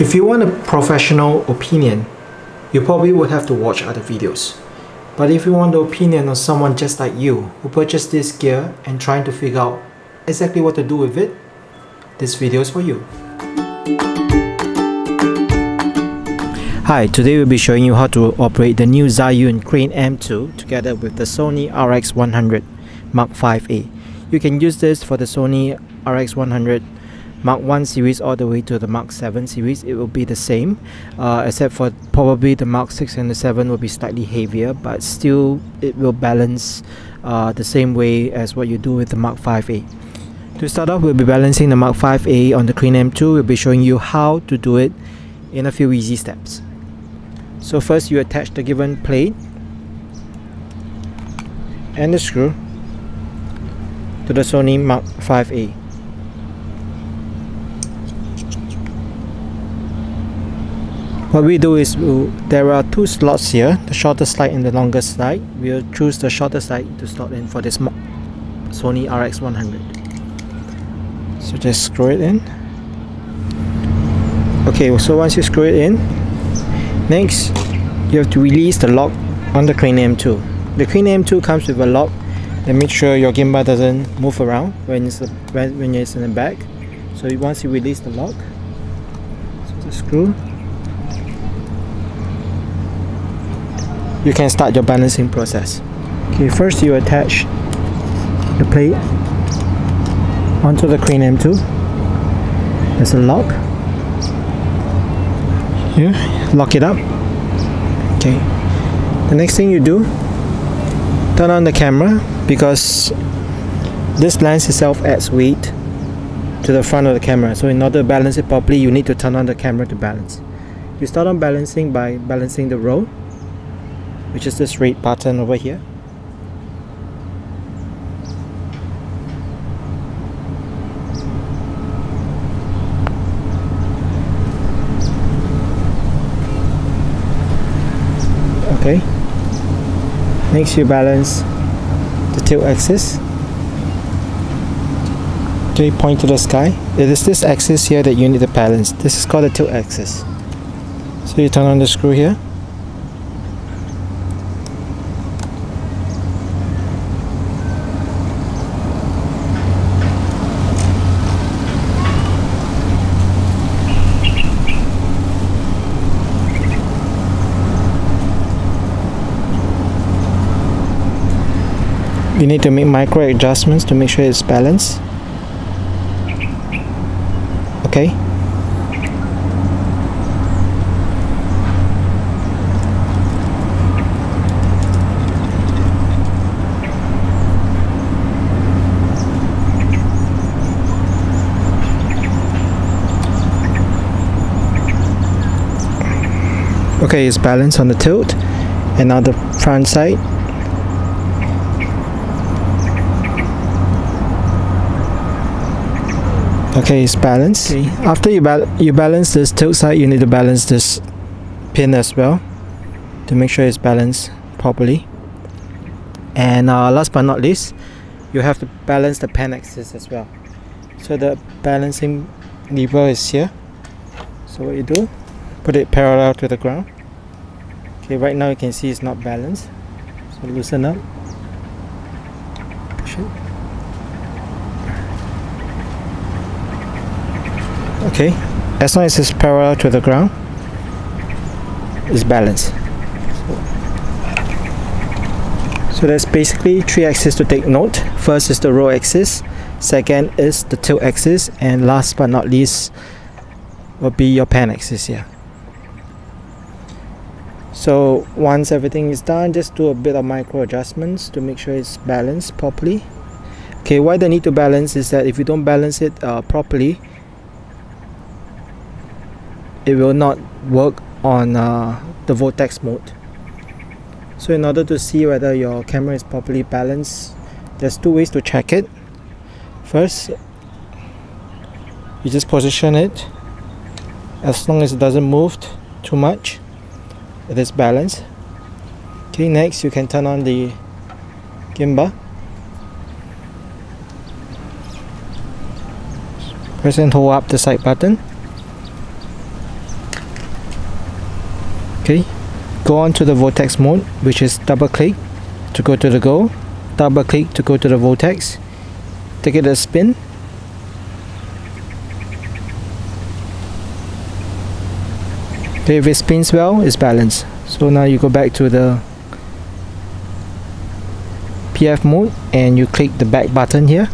If you want a professional opinion, you probably would have to watch other videos. But if you want the opinion of someone just like you who purchased this gear and trying to figure out exactly what to do with it, this video is for you. Hi, today we'll be showing you how to operate the new Zhiyun Crane M2 together with the Sony RX100 Mark 5A. You can use this for the Sony RX100 Mark 1 series all the way to the Mark 7 series. It will be the same, uh, except for probably the Mark 6 and the 7 will be slightly heavier, but still it will balance uh, the same way as what you do with the Mark 5A. To start off, we'll be balancing the Mark 5A on the Crane M2. We'll be showing you how to do it in a few easy steps. So first you attach the given plate and the screw to the Sony Mark 5A. What we do is we'll, there are two slots here, the shorter slide and the longer slide. We'll choose the shorter slide to slot in for this Sony RX100. So just screw it in. Okay, so once you screw it in, Next, you have to release the lock on the Crane M2. The Crane M2 comes with a lock that makes sure your gimbal doesn't move around when it's, when, when it's in the back. So once you release the lock, so the screw, you can start your balancing process. Okay, first you attach the plate onto the Crane M2. There's a lock. Here lock it up. Okay. The next thing you do turn on the camera because this lens itself adds weight to the front of the camera. So in order to balance it properly you need to turn on the camera to balance. You start on balancing by balancing the roll which is this red button over here. Okay. Next you balance the tilt axis okay point to the sky. It is this axis here that you need to balance. This is called the tilt axis. So you turn on the screw here you need to make micro adjustments to make sure it's balanced. Okay? Okay it's balanced on the tilt and now the front side okay. It's balanced. Okay. after you, ba you balance this tilt side you need to balance this pin as well to make sure it's balanced properly. And uh, last but not least you have to balance the pan axis as well. So the balancing lever is here. So what you do put it parallel to the ground. Okay right now you can see it's not balanced. So loosen up. Push it okay. As long as it's parallel to the ground it's balanced. So there's basically three axes to take note. First is the roll axis second is the tilt axis and last but not least will be your pan axis here so once everything is done just do a bit of micro adjustments to make sure it's balanced properly. Okay why the need to balance is that if you don't balance it uh, properly it will not work on uh, the vortex mode. So in order to see whether your camera is properly balanced there's two ways to check it. First you just position it. As long as it doesn't move too much it is balanced. Okay next you can turn on the gimbal press and hold up the side button okay go on to the vortex mode which is double click to go to the goal double click to go to the vortex take it a spin. Okay if it spins well it's balanced. So now you go back to the PF mode and you click the back button here.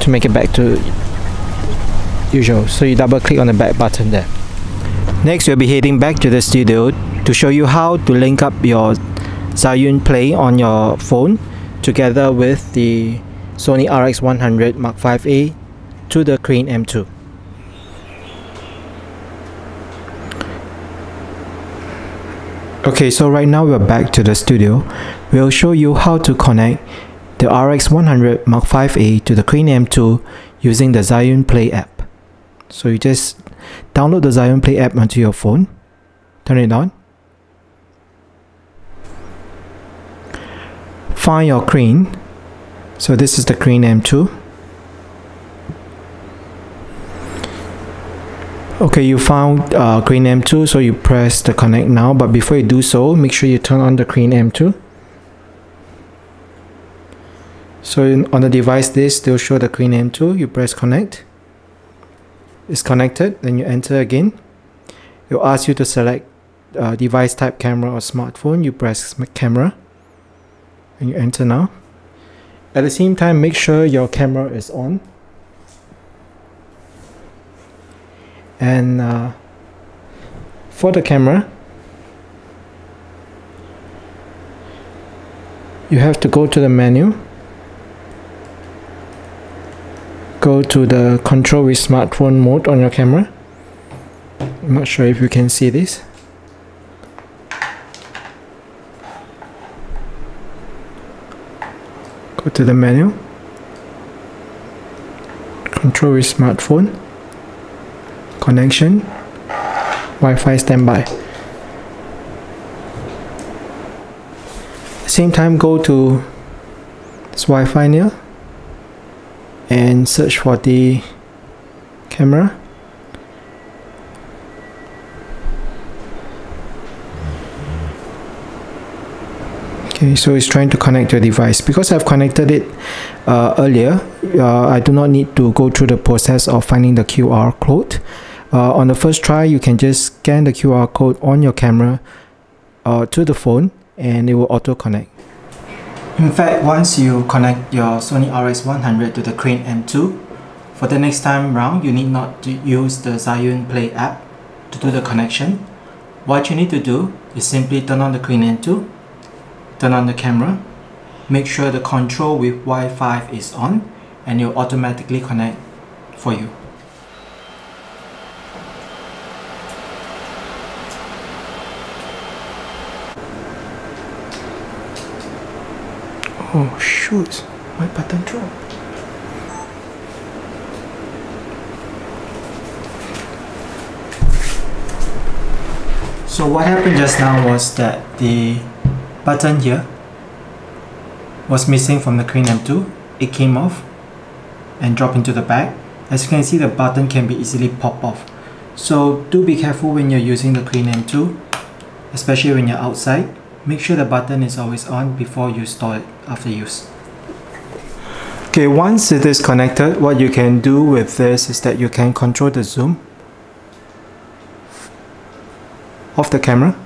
To make it back to usual so you double click on the back button there next we'll be heading back to the studio to show you how to link up your Zhiyun Play on your phone together with the Sony RX100 Mark 5A to the Crane M2 Okay, so right now we're back to the studio. We'll show you how to connect the RX100 Mark 5A to the Crane M2 using the Zhiyun Play app. So you just download the Zhiyun Play app onto your phone, turn it on, find your crane. So this is the Crane M2. Okay, you found uh, Crane M2, so you press the connect now. But before you do so, make sure you turn on the Crane M2. So on the device this they'll show the Crane M2. You press connect. It's connected. Then you enter again. It'll ask you to select uh, device type camera or smartphone. You press camera. And you enter now. At the same time, make sure your camera is on. and uh, for the camera you have to go to the menu go to the control with smartphone mode on your camera. I'm not sure if you can see this. Go to the menu. Control with smartphone. Connection. Wi-Fi standby. Same time go to this Wi-Fi near and search for the camera. Okay so it's trying to connect your device. Because I've connected it uh, earlier uh, I do not need to go through the process of finding the QR code. Uh, on the first try, you can just scan the QR code on your camera uh, to the phone and it will auto connect. In fact, once you connect your Sony RX100 to the Crane M2, for the next time round, you need not to use the Zhiyun Play app to do the connection. What you need to do is simply turn on the Crane M2, turn on the camera, make sure the control with Wi-Fi is on and it will automatically connect for you. Oh shoot, my button dropped. So what happened just now was that the button here was missing from the Crane M2. It came off and dropped into the bag. As you can see the button can be easily popped off. So do be careful when you're using the Crane M2, especially when you're outside Make sure the button is always on before you store it after use. Okay, once it is connected, what you can do with this is that you can control the zoom of the camera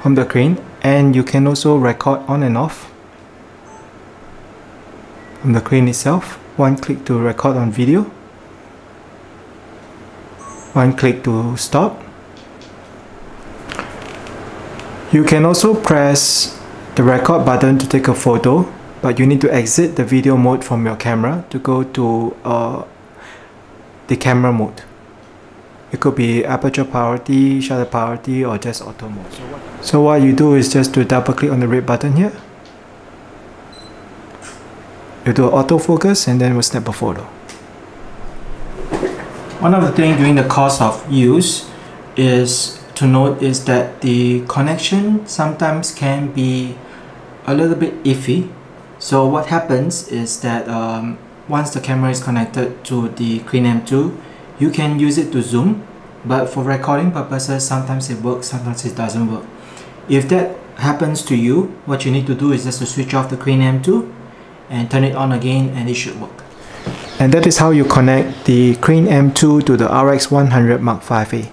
from the crane and you can also record on and off from the crane itself. One click to record on video. One click to stop You can also press the record button to take a photo, but you need to exit the video mode from your camera to go to uh, the camera mode. It could be aperture priority, shutter priority, or just auto mode. So what, you do is just to double click on the red button here. You do autofocus and then we'll snap a photo. One of the things during the course of use is to note is that the connection sometimes can be a little bit iffy. So what happens is that um, once the camera is connected to the Crane M2 you can use it to zoom. But for recording purposes sometimes it works sometimes it doesn't work. If that happens to you what you need to do is just to switch off the Crane M2 and turn it on again and it should work. And that is how you connect the Crane M2 to the RX 100 Mark 5A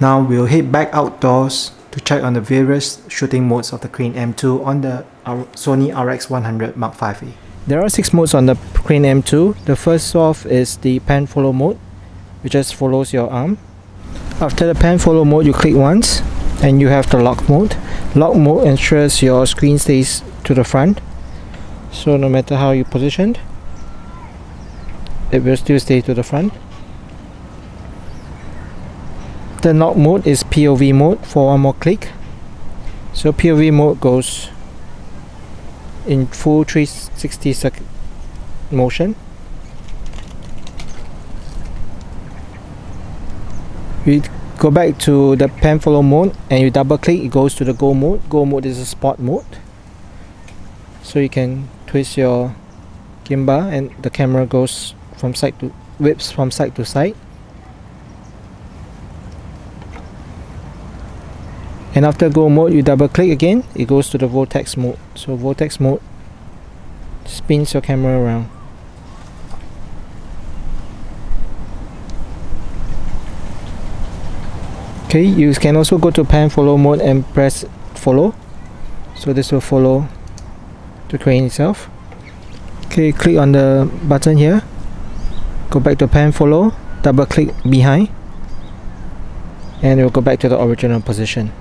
now we'll head back outdoors to check on the various shooting modes of the Crane M2 on the Sony RX 100 Mark 5A. There are 6 modes on the Crane M2. The first off is the pan follow mode, which just follows your arm. After the pan follow mode, you click once and you have the lock mode. Lock mode ensures your screen stays to the front. So no matter how you positioned, it will still stay to the front. The lock mode is POV mode for one more click. So POV mode goes in full 360 second motion. We go back to the pan follow mode and you double click it goes to the go mode. Go mode is a sport mode. So you can twist your gimbal and the camera goes from side to whips from side to side. And after go mode you double click again it goes to the vortex mode. So vortex mode spins your camera around. Okay you can also go to pan follow mode and press follow. So this will follow the crane itself. Okay click on the button here. Go back to pan follow double click behind. And it will go back to the original position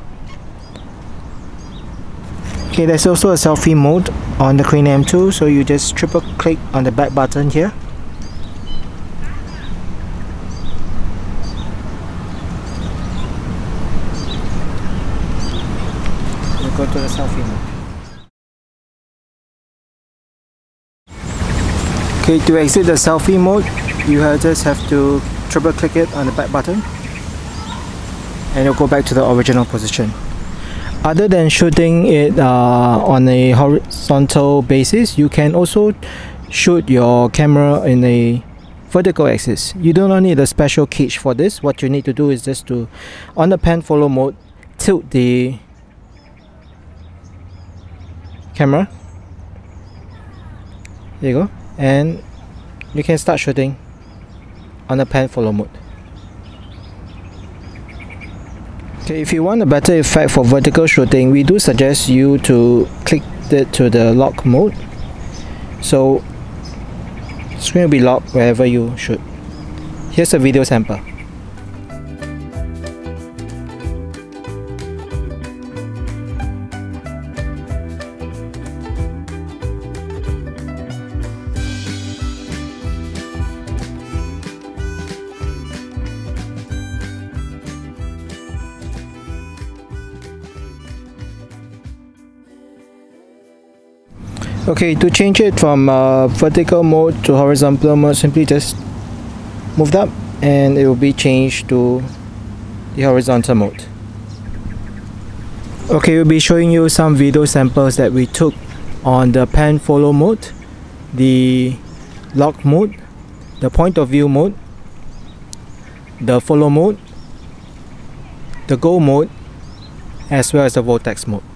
Okay, there's also a selfie mode on the Crane M2, so you just triple click on the back button here. You go to the selfie mode. Okay, to exit the selfie mode, you just have to triple click it on the back button and it'll go back to the original position other than shooting it uh, on a horizontal basis you can also shoot your camera in a vertical axis. You do not need a special cage for this. What you need to do is just to on the pan follow mode tilt the camera. There you go. And you can start shooting on the pan follow mode Okay, if you want a better effect for vertical shooting, we do suggest you to click it to the lock mode. So, screen will be locked wherever you shoot. Here's a video sample. Okay to change it from uh, vertical mode to horizontal mode simply just move that and it will be changed to the horizontal mode. Okay we'll be showing you some video samples that we took on the pan follow mode the lock mode the point of view mode the follow mode the go mode as well as the vortex mode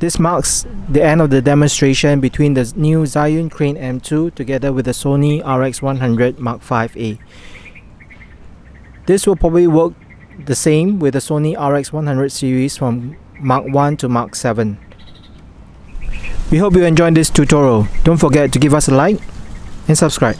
This marks the end of the demonstration between the new Zhiyun Crane M2 together with the Sony RX100 Mark 5A. This will probably work the same with the Sony RX100 series from Mark 1 to Mark 7. We hope you enjoyed this tutorial. Don't forget to give us a like and subscribe.